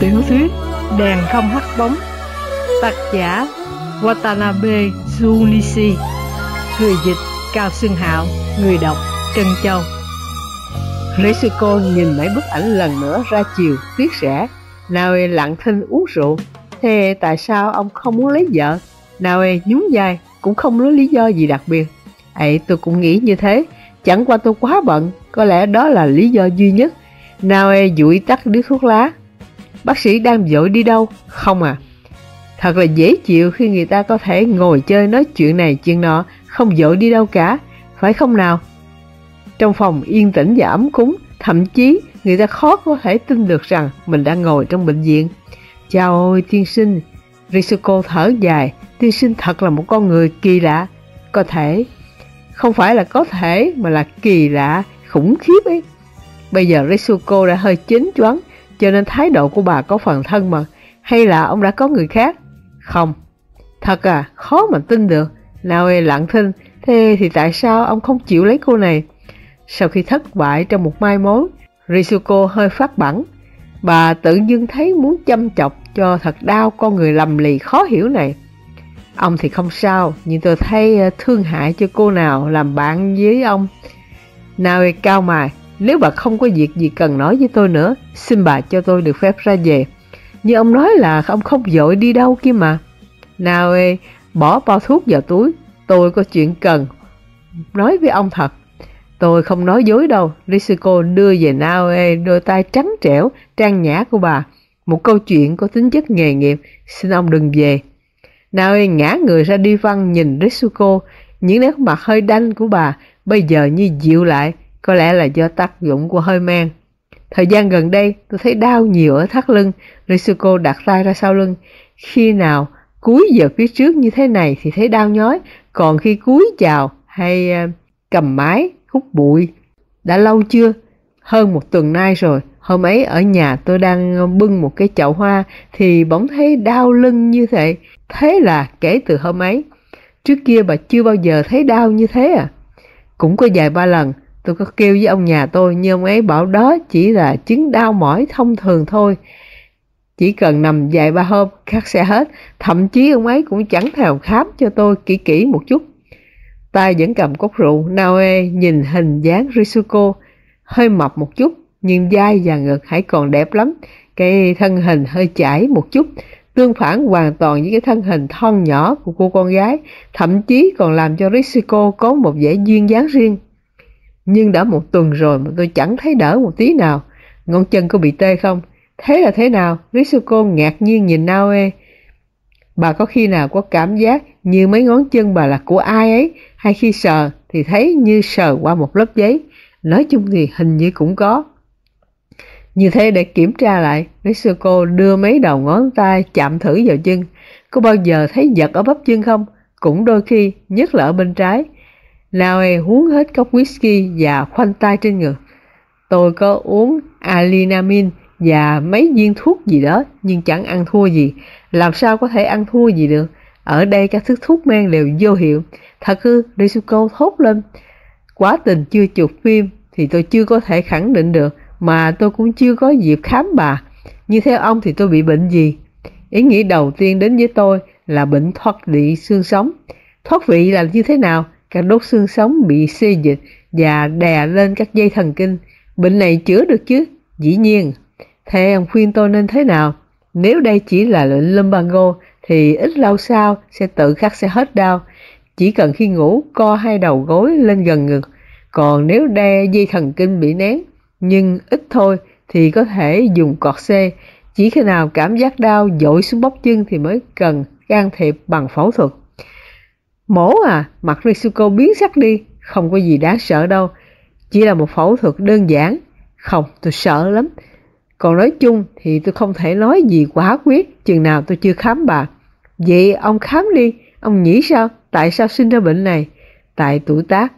Tiểu thuyết Đèn không hắt bóng, Tác giả Watanabe Junichi, Người dịch Cao Xuân Hạo, Người đọc Trân Châu. Risiko nhìn mấy bức ảnh lần nữa ra chiều tuyết rẻ. Naoe lặng thinh uống rượu. Thế tại sao ông không muốn lấy vợ? Naoe nhún vai, cũng không nói lý do gì đặc biệt. Ấy, tôi cũng nghĩ như thế. Chẳng qua tôi quá bận, Có lẽ đó là lý do duy nhất. Naoe duỗi tắt điếu thuốc lá. Bác sĩ đang dội đi đâu? Không à. Thật là dễ chịu khi người ta có thể ngồi chơi nói chuyện này chuyện nọ, Không dội đi đâu cả, Phải không nào? Trong phòng yên tĩnh và ấm cúng, Thậm chí người ta khó có thể tin được rằng Mình đang ngồi trong bệnh viện. Chào ôi tiên sinh. Risuko thở dài. Tiên sinh thật là một con người kỳ lạ. Có thể. Không phải là có thể mà là kỳ lạ, Khủng khiếp ấy. Bây giờ Risuko đã hơi chín choắn, cho nên thái độ của bà có phần thân mật, hay là ông đã có người khác? Không. Thật à, khó mà tin được. Naoe lặng thinh, thế thì tại sao ông không chịu lấy cô này? Sau khi thất bại trong một mai mối, Risuko hơi phát bẳng. Bà tự dưng thấy muốn chăm chọc cho thật đau con người lầm lì khó hiểu này. Ông thì không sao, nhưng tôi thấy ờ, thương hại cho cô nào làm bạn với ông. Naoe cao mài, nếu bà không có việc gì cần nói với tôi nữa, xin bà cho tôi được phép ra về. Nhưng ông nói là ông không dội đi đâu kia mà. Nào ê, bỏ bao thuốc vào túi, tôi có chuyện cần. Nói với ông thật. Tôi không nói dối đâu, Risiko đưa về Naoe đôi tay trắng trẻo, trang nhã của bà. Một câu chuyện có tính chất nghề nghiệp, xin ông đừng về. Naoe ngã người ra đi văn nhìn Risiko, những nét mặt hơi đanh của bà bây giờ như dịu lại, có lẽ là do tác dụng của hơi men. Thời gian gần đây tôi thấy đau nhiều ở thắt lưng, Risuko đặt tay ra sau lưng. Khi nào cúi về phía trước như thế này thì thấy đau nhói, còn khi cúi chào hay ờ, cầm máy hút bụi. Đã lâu chưa? Hơn một tuần nay rồi, hôm ấy ở nhà tôi đang ờ, bưng một cái chậu hoa thì bỗng thấy đau lưng như thế. Thế là kể từ hôm ấy, trước kia bà chưa bao giờ thấy đau như thế à? Cũng có vài ba lần, Tôi có kêu với ông nhà tôi nhưng ông ấy bảo đó chỉ là chứng đau mỏi thông thường thôi. Chỉ cần nằm vài ba hôm khắc sẽ hết, thậm chí ông ấy cũng chẳng thèm khám cho tôi kỹ kỹ một chút. tay vẫn cầm cốc rượu, Naoe nhìn hình dáng Risuko, hơi mập một chút, nhưng vai và ngực hãy còn đẹp lắm, cái thân hình hơi chảy một chút, tương phản hoàn toàn với cái thân hình thon nhỏ của cô con gái, thậm chí còn làm cho Risuko có một vẻ duyên dáng riêng. Nhưng đã một tuần rồi mà tôi chẳng thấy đỡ một tí nào. Ngón chân có bị tê không? Thế là thế nào? Risuko ngạc nhiên nhìn Naoe. Bà có khi nào có cảm giác như mấy ngón chân bà là của ai ấy, hay khi sờ thì thấy như sờ qua một lớp giấy. Nói chung thì hình như cũng có. Như thế để kiểm tra lại, Risuko đưa mấy đầu ngón tay chạm thử vào chân. Có bao giờ thấy giật ở bắp chân không? Cũng đôi khi, nhất là ở bên trái. Naoe uống hết cốc whisky và khoanh tay trên ngực. Tôi có uống alinamin và mấy viên thuốc gì đó nhưng chẳng ăn thua gì. Làm sao có thể ăn thua gì được? Ở đây các thứ thuốc men đều vô hiệu. Thật hư, Risuko thốt lên. Quá tình chưa chụp phim thì tôi chưa có thể khẳng định được mà tôi cũng chưa có dịp khám bà. Như theo ông thì tôi bị bệnh gì? Ý nghĩ đầu tiên đến với tôi là bệnh thoát vị xương sống. Thoát vị là như thế nào? Các đốt xương sống bị xê dịch và đè lên các dây thần kinh. Bệnh này chữa được chứ? Dĩ nhiên. Thế ông khuyên tôi nên thế nào? Nếu đây chỉ là lệnh lumbago, thì ít lâu sau sẽ tự khắc sẽ hết đau. Chỉ cần khi ngủ, co hai đầu gối lên gần ngực. Còn nếu đe dây thần kinh bị nén, nhưng ít thôi thì có thể dùng cọt xê. Chỉ khi nào cảm giác đau dội xuống bắp chân thì mới cần can thiệp bằng phẫu thuật. Mổ à, mặt Risuko biến sắc đi, không có gì đáng sợ đâu. Chỉ là một phẫu thuật đơn giản. Không, tôi sợ lắm. Còn nói chung thì tôi không thể nói gì quá quyết chừng nào tôi chưa khám bà. Vậy ông khám đi, ông nghĩ sao? Tại sao sinh ra bệnh này? Tại tuổi tác.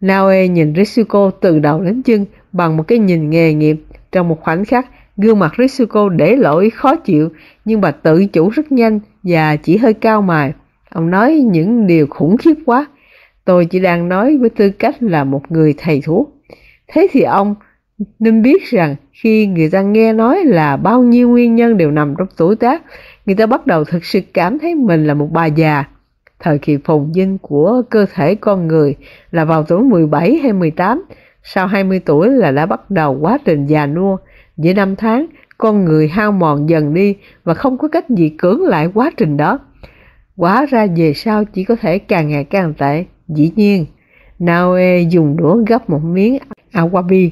Naoe nhìn Risuko từ đầu đến chân bằng một cái nhìn nghề nghiệp. Trong một khoảnh khắc, gương mặt Risuko để lỗi khó chịu, nhưng bà tự chủ rất nhanh và chỉ hơi cao mài. Ông nói những điều khủng khiếp quá. Tôi chỉ đang nói với tư cách là một người thầy thuốc. Thế thì ông Nên biết rằng khi người ta nghe nói là bao nhiêu nguyên nhân đều nằm trong tuổi tác, người ta bắt đầu thực sự cảm thấy mình là một bà già. Thời kỳ phồn vinh của cơ thể con người là vào tuổi 17 hay 18, sau 20 tuổi là đã bắt đầu quá trình già nua. giữa năm tháng, con người hao mòn dần đi và không có cách gì cưỡng lại quá trình đó. Quá ra về sau chỉ có thể càng ngày càng tệ. Dĩ nhiên, Naoe dùng đũa gấp một miếng awabi.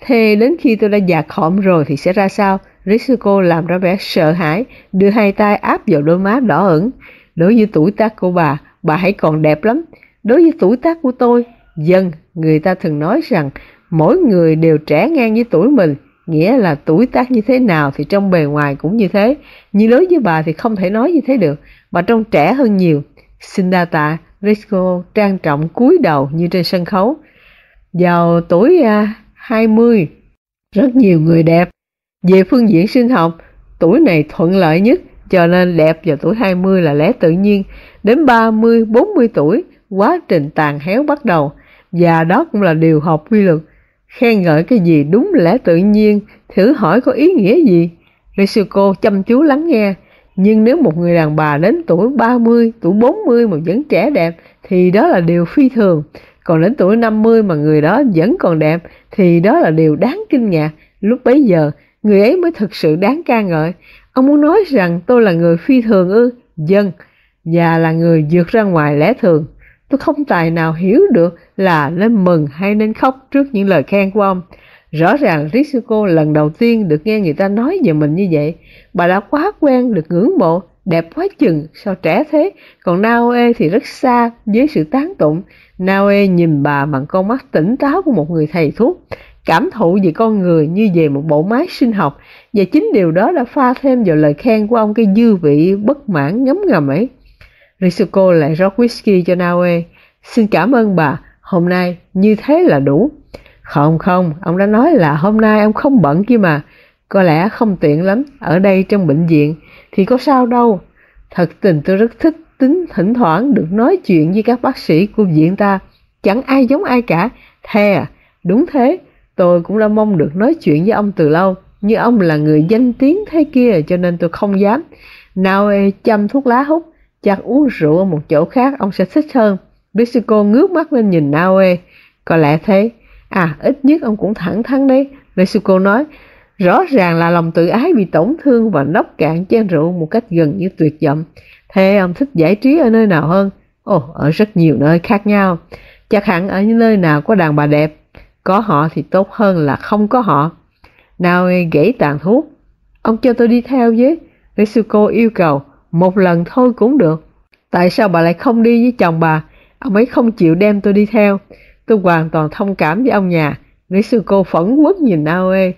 Thế đến khi tôi đã già khổm rồi thì sẽ ra sao? Risiko làm ra vẻ sợ hãi, đưa hai tay áp vào đôi má đỏ ửng. Đối với tuổi tác của bà, bà hãy còn đẹp lắm. Đối với tuổi tác của tôi, dân, người ta thường nói rằng mỗi người đều trẻ ngang với tuổi mình, nghĩa là tuổi tác như thế nào thì trong bề ngoài cũng như thế. Như lớn với bà thì không thể nói như thế được, bà trông trẻ hơn nhiều. Xin đa tạ, Risco trang trọng cúi đầu như trên sân khấu. Vào tuổi à, uh, 20, rất nhiều người đẹp. Về phương diện sinh học, tuổi này thuận lợi nhất, cho nên đẹp vào tuổi 20 là lẽ tự nhiên. Đến 30, 40 tuổi, quá trình tàn héo bắt đầu, và đó cũng là điều học quy luật. Khen ngợi cái gì đúng lẽ tự nhiên, thử hỏi có ý nghĩa gì? Risiko chăm chú lắng nghe, nhưng nếu một người đàn bà đến tuổi 30, tuổi 40 mà vẫn trẻ đẹp thì đó là điều phi thường. Còn đến tuổi 50 mà người đó vẫn còn đẹp thì đó là điều đáng kinh ngạc. Lúc bấy giờ, người ấy mới thực sự đáng ca ngợi. Ông muốn nói rằng tôi là người phi thường ư? Dân, và là người vượt ra ngoài lẽ thường. Tôi không tài nào hiểu được là nên mừng hay nên khóc trước những lời khen của ông. Rõ ràng Ritsuko lần đầu tiên được nghe người ta nói về mình như vậy. Bà đã quá quen được ngưỡng mộ, đẹp quá chừng, sao trẻ thế. Còn Naoe thì rất xa với sự tán tụng. Naoe nhìn bà bằng con mắt tỉnh táo của một người thầy thuốc, cảm thụ về con người như về một bộ máy sinh học. Và chính điều đó đã pha thêm vào lời khen của ông cái dư vị bất mãn ngấm ngầm ấy. Risuko lại rót whisky cho Naoe. Xin cảm ơn bà, hôm nay như thế là đủ. Không không, ông đã nói là hôm nay ông không bận kia mà. Có lẽ không tiện lắm, ở đây trong bệnh viện thì có sao đâu. Thật tình tôi rất thích tính thỉnh thoảng được nói chuyện với các bác sĩ của viện ta. Chẳng ai giống ai cả. Thề à, đúng thế, tôi cũng đã mong được nói chuyện với ông từ lâu. Nhưng ông là người danh tiếng thế kia cho nên tôi không dám. Nào châm chăm thuốc lá hút, chắc uống rượu ở một chỗ khác ông sẽ thích hơn. Mexico ngước mắt lên nhìn Naue. Có lẽ thế, À, ít nhất ông cũng thẳng thắn đấy. Mexico nói, rõ ràng là lòng tự ái bị tổn thương và nóc cạn chén rượu một cách gần như tuyệt vọng. Thế ông thích giải trí ở nơi nào hơn? Ồ, ở rất nhiều nơi khác nhau. Chắc hẳn ở những nơi nào có đàn bà đẹp. Có họ thì tốt hơn là không có họ. Naoe gãy tàn thuốc. Ông cho tôi đi theo với. Mexico yêu cầu, một lần thôi cũng được. Tại sao bà lại không đi với chồng bà? Ông ấy không chịu đem tôi đi theo. Tôi hoàn toàn thông cảm với ông nhà. Nữ sư cô phẫn quất nhìn Naoe.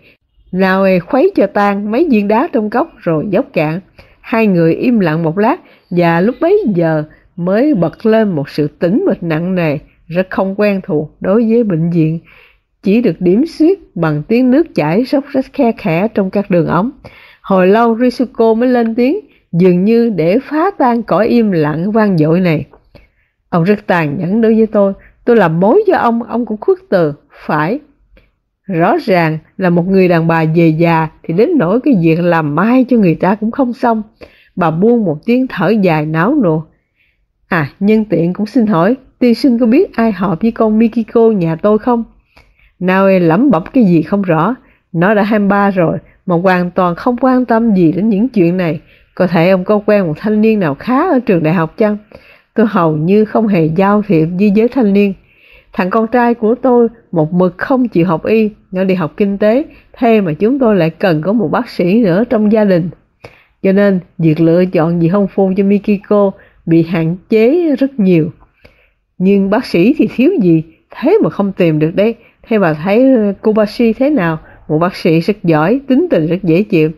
Naoe khuấy cho tan mấy viên đá trong cốc rồi dốc cạn. Hai người im lặng một lát và lúc bấy giờ mới bật lên một sự tĩnh mịch nặng nề, rất không quen thuộc đối với bệnh viện. Chỉ được điểm xuyết bằng tiếng nước chảy róc rách khe khẽ trong các đường ống. Hồi lâu Risuko mới lên tiếng, dường như để phá tan cõi im lặng vang dội này. Ông rất tàn nhẫn đối với tôi, Tôi làm mối cho ông, ông cũng khuất từ. Phải. Rõ ràng là một người đàn bà về già thì đến nỗi cái việc làm mai cho người ta cũng không xong. Bà buông một tiếng thở dài náo nộ. À, nhân tiện cũng xin hỏi, tiên sinh có biết ai hợp với con Mikiko nhà tôi không? Naoe lẩm bẩm cái gì không rõ. Nó đã 23 rồi, mà hoàn toàn không quan tâm gì đến những chuyện này. Có thể ông có quen một thanh niên nào khá ở trường đại học chăng? tôi hầu như không hề giao thiệp với giới thanh niên. Thằng con trai của tôi một mực không chịu học y, nó đi học kinh tế, thế mà chúng tôi lại cần có một bác sĩ nữa trong gia đình. Cho nên, việc lựa chọn gì hôn phu cho Mikiko bị hạn chế rất nhiều. Nhưng bác sĩ thì thiếu gì, thế mà không tìm được đấy. Thế bà thấy Kobashi thế nào? Một bác sĩ rất giỏi, tính tình rất dễ chịu.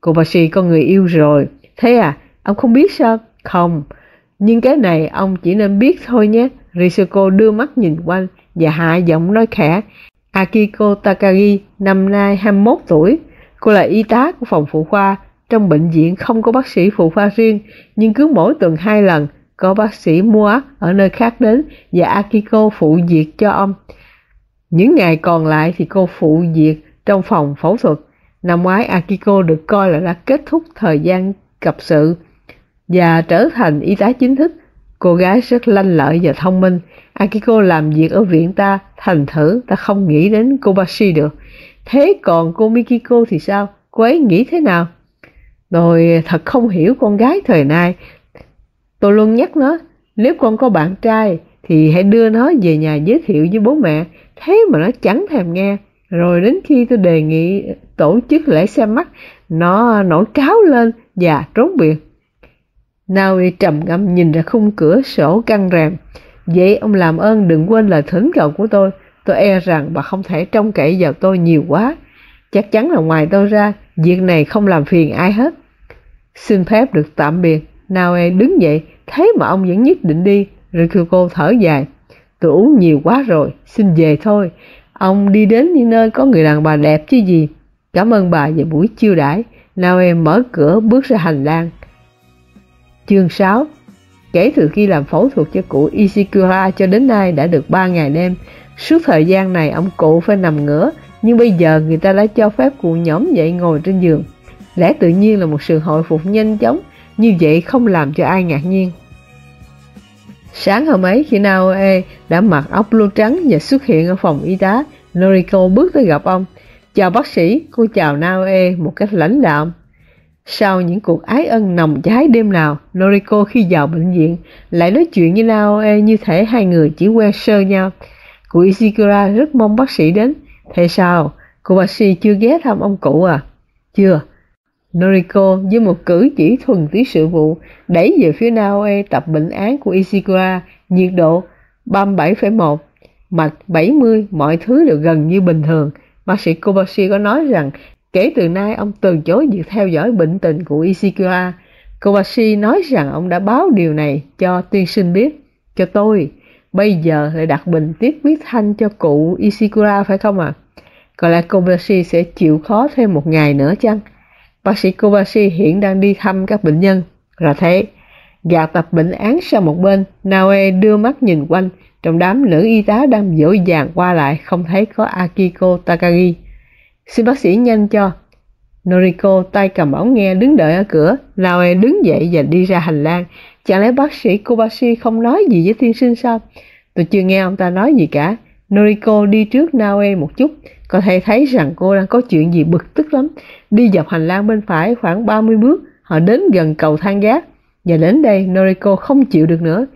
Kobashi có người yêu rồi. Thế à, ông không biết sao? Không, nhưng cái này ông chỉ nên biết thôi nhé. Risiko đưa mắt nhìn quanh và hạ giọng nói khẽ. Akiko Takagi năm nay 21 tuổi. Cô là y tá của phòng phụ khoa. Trong bệnh viện không có bác sĩ phụ khoa riêng, nhưng cứ mỗi tuần hai lần có bác sĩ mua ở nơi khác đến và Akiko phụ việc cho ông. Những ngày còn lại thì cô phụ việc trong phòng phẫu thuật. Năm ngoái Akiko được coi là đã kết thúc thời gian cập sự và trở thành y tá chính thức. Cô gái rất lanh lợi và thông minh. Akiko làm việc ở viện ta, thành thử ta không nghĩ đến Kobashi được. Thế còn cô Mikiko thì sao? Cô ấy nghĩ thế nào? Tôi thật không hiểu con gái thời nay. Tôi luôn nhắc nó, nếu con có bạn trai thì hãy đưa nó về nhà giới thiệu với bố mẹ. Thế mà nó chẳng thèm nghe. Rồi đến khi tôi đề nghị tổ chức lễ xem mắt, nó nổi cáo lên và trốn biệt. Naui trầm ngâm nhìn ra khung cửa sổ căng rèm. Vậy ông làm ơn đừng quên lời thỉnh cầu của tôi. Tôi e rằng bà không thể trông cậy vào tôi nhiều quá. Chắc chắn là ngoài tôi ra, việc này không làm phiền ai hết. Xin phép được tạm biệt. Naue đứng dậy, thế mà ông vẫn nhất định đi. Rikuko thở dài. Tôi uống nhiều quá rồi, xin về thôi. Ông đi đến những nơi có người đàn bà đẹp chứ gì. Cảm ơn bà về buổi chiêu đãi. Naoe mở cửa bước ra hành lang. Chương 6 Kể từ khi làm phẫu thuật cho cụ Ishikura cho đến nay đã được 3 ngày đêm, suốt thời gian này ông cụ phải nằm ngửa, nhưng bây giờ người ta đã cho phép cụ nhóm dậy ngồi trên giường. Lẽ tự nhiên là một sự hồi phục nhanh chóng, như vậy không làm cho ai ngạc nhiên. Sáng hôm ấy khi Naoe đã mặc áo blue trắng và xuất hiện ở phòng y tá, Noriko bước tới gặp ông. Chào bác sĩ, cô chào Naoe một cách lãnh đạm. Sau những cuộc ái ân nồng cháy đêm nào, Noriko khi vào bệnh viện lại nói chuyện với Naoe như thể hai người chỉ quen sơ nhau. Cụ Ishikura rất mong bác sĩ đến. Thế sao? Cô bác sĩ chưa ghé thăm ông cụ à? Chưa. Noriko với một cử chỉ thuần túy sự vụ đẩy về phía Naoe tập bệnh án của Ishikura, nhiệt độ 37,1, mạch 70, mọi thứ đều gần như bình thường. Bác sĩ Kobashi có nói rằng Kể từ nay ông từ chối việc theo dõi bệnh tình của Ishikawa. Kobashi nói rằng ông đã báo điều này cho tiên sinh biết, cho tôi. Bây giờ lại đặt bình tiết huyết thanh cho cụ Ishikawa phải không ạ? À? Có lẽ Kobashi sẽ chịu khó thêm một ngày nữa chăng? Bác sĩ Kobashi hiện đang đi thăm các bệnh nhân. Là thế, gạt tập bệnh án sang một bên, Naoe đưa mắt nhìn quanh, trong đám nữ y tá đang dỗ dàng qua lại không thấy có Akiko Takagi. Xin bác sĩ nhanh cho. Noriko tay cầm ống nghe đứng đợi ở cửa, Naoe đứng dậy và đi ra hành lang. Chẳng lẽ bác sĩ Kobashi không nói gì với tiên sinh sao? Tôi chưa nghe ông ta nói gì cả. Noriko đi trước Naoe một chút, có thể thấy rằng cô đang có chuyện gì bực tức lắm. Đi dọc hành lang bên phải khoảng 30 bước, họ đến gần cầu thang gác. Và đến đây Noriko không chịu được nữa.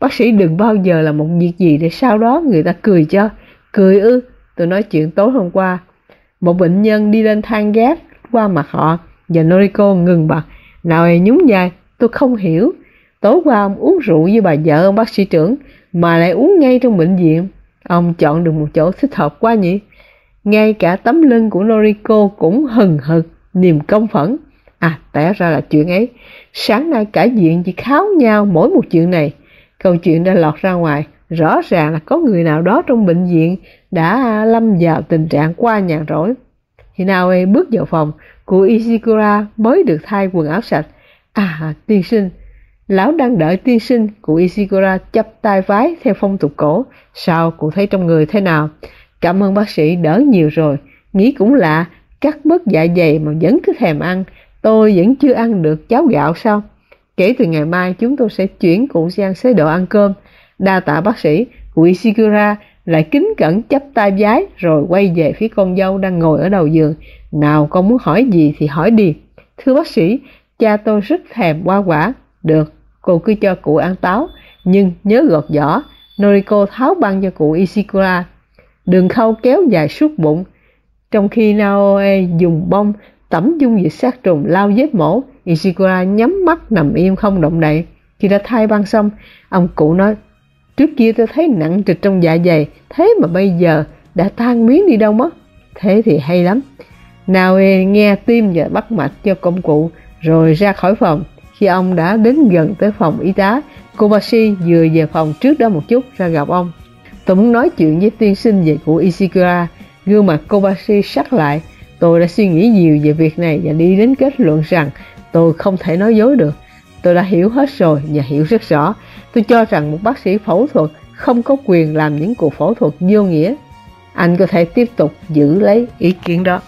Bác sĩ đừng bao giờ là một việc gì để sau đó người ta cười cho. Cười ư, tôi nói chuyện tối hôm qua, một bệnh nhân đi lên thang gác qua mặt họ và Noriko ngừng bật. Nào ấy nhún dài, tôi không hiểu. Tối qua ông uống rượu với bà vợ ông bác sĩ trưởng mà lại uống ngay trong bệnh viện. Ông chọn được một chỗ thích hợp quá nhỉ? Ngay cả tấm lưng của Noriko cũng hừng hực, niềm công phẫn. À, té ra là chuyện ấy. Sáng nay cả viện chỉ kháo nhau mỗi một chuyện này. Câu chuyện đã lọt ra ngoài. Rõ ràng là có người nào đó trong bệnh viện đã lâm vào tình trạng qua nhàn rỗi. Hinaue bước vào phòng, của Ishikura mới được thay quần áo sạch. À, tiên sinh, lão đang đợi tiên sinh, của Ishikura chắp tay vái theo phong tục cổ. Sao cụ thấy trong người thế nào? Cảm ơn bác sĩ đỡ nhiều rồi, nghĩ cũng lạ, cắt bớt dạ dày mà vẫn cứ thèm ăn. Tôi vẫn chưa ăn được cháo gạo sao? Kể từ ngày mai chúng tôi sẽ chuyển cụ sang chế độ ăn cơm. Đa tạ bác sĩ, cụ Ishikura lại kính cẩn chấp tay giái rồi quay về phía con dâu đang ngồi ở đầu giường. Nào con muốn hỏi gì thì hỏi đi. Thưa bác sĩ, cha tôi rất thèm hoa quả. Được, cô cứ cho cụ ăn táo, nhưng nhớ gọt vỏ. Noriko tháo băng cho cụ Ishikura. Đường khâu kéo dài suốt bụng. Trong khi Naoe dùng bông tẩm dung dịch sát trùng lao vết mổ, Ishikura nhắm mắt nằm im không động đậy. Khi đã thay băng xong, ông cụ nói Trước kia tôi thấy nặng trịch trong dạ dày, thế mà bây giờ đã tan miếng đi đâu mất. Thế thì hay lắm. Nào nghe tim và bắt mạch cho công cụ, rồi ra khỏi phòng. Khi ông đã đến gần tới phòng y tá, Kobashi vừa về phòng trước đó một chút ra gặp ông. Tôi muốn nói chuyện với tiên sinh về cụ Ishikura. Gương mặt Kobashi sắc lại. Tôi đã suy nghĩ nhiều về việc này và đi đến kết luận rằng tôi không thể nói dối được. Tôi đã hiểu hết rồi và hiểu rất rõ. Tôi cho rằng một bác sĩ phẫu thuật không có quyền làm những cuộc phẫu thuật vô nghĩa. anh có thể tiếp tục giữ lấy ý kiến đó